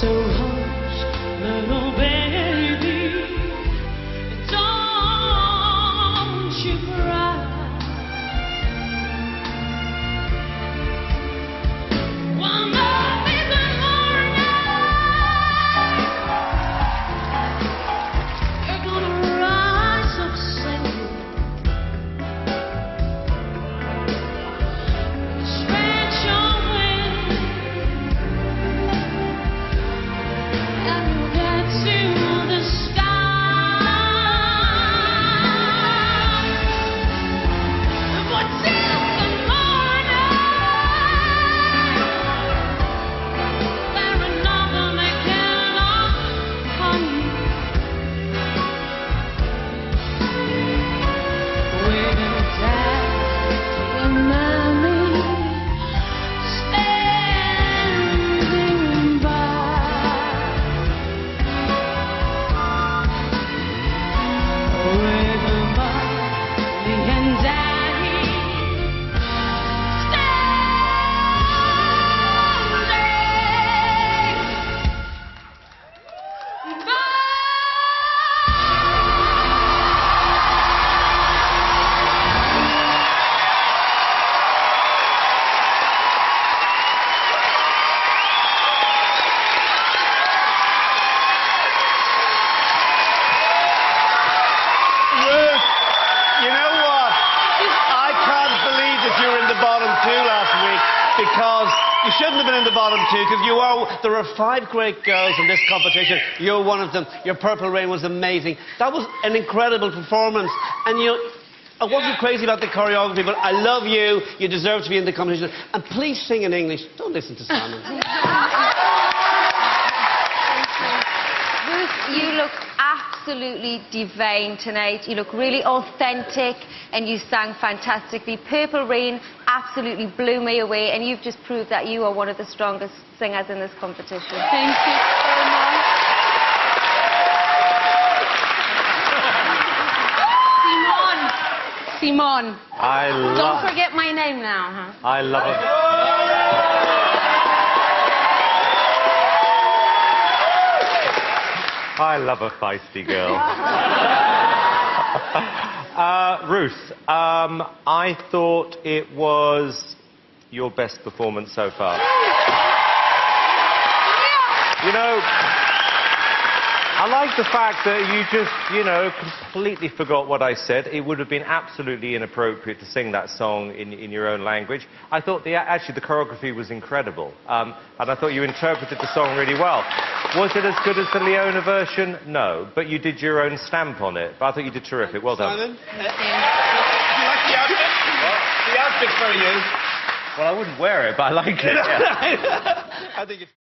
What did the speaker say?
so hard. Because you shouldn't have been in the bottom two because you are. There are five great girls in this competition. You're one of them. Your Purple Rain was amazing. That was an incredible performance, and you. I wasn't crazy about the choreography, but I love you. You deserve to be in the competition. And please sing in English. Don't listen to Simon. Ruth, you look absolutely divine tonight. You look really authentic and you sang fantastically. Purple Rain absolutely blew me away and you've just proved that you are one of the strongest singers in this competition. Thank you so much. Simon. Simon. I Don't forget my name now, huh? I love it. I love a feisty girl. uh, Ruth, um, I thought it was your best performance so far. You know, I like the fact that you just, you know, completely forgot what I said. It would have been absolutely inappropriate to sing that song in, in your own language. I thought the, actually the choreography was incredible. Um, and I thought you interpreted the song really well. Was it as good as the Leona version? No. But you did your own stamp on it. But I thought you did terrific. Well done. Simon, uh, do you like the outfit? The outfit's for you. Well, I wouldn't wear it, but I like it. yeah. I think it's.